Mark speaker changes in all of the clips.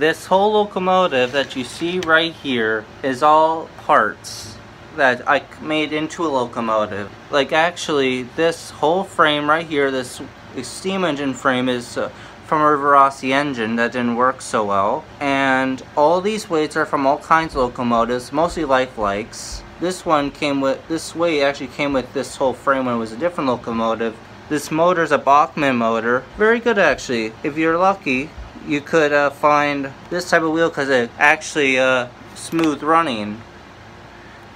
Speaker 1: This whole locomotive that you see right here is all parts that I made into a locomotive. Like actually, this whole frame right here, this steam engine frame is uh, from a Rossi engine that didn't work so well. And all these weights are from all kinds of locomotives, mostly lifelikes. This one came with, this weight actually came with this whole frame when it was a different locomotive. This motor is a Bachmann motor. Very good actually. If you're lucky, you could uh, find this type of wheel because it actually uh, smooth running.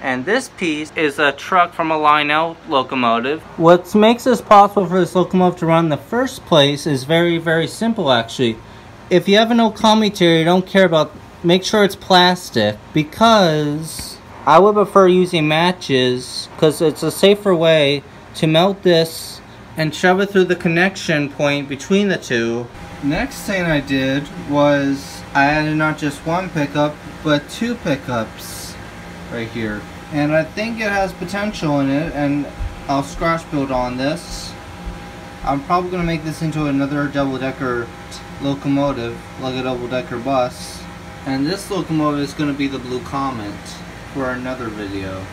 Speaker 1: And this piece is a truck from a Lionel locomotive. What makes this possible for this locomotive to run in the first place is very, very simple actually. If you have an old commutator you don't care about, make sure it's plastic because I would prefer using matches because it's a safer way to melt this and shove it through the connection point between the two. Next thing I did was I added not just one pickup, but two pickups right here. And I think it has potential in it, and I'll scratch build on this. I'm probably going to make this into another double-decker locomotive, like a double-decker bus. And this locomotive is going to be the Blue Comet for another video.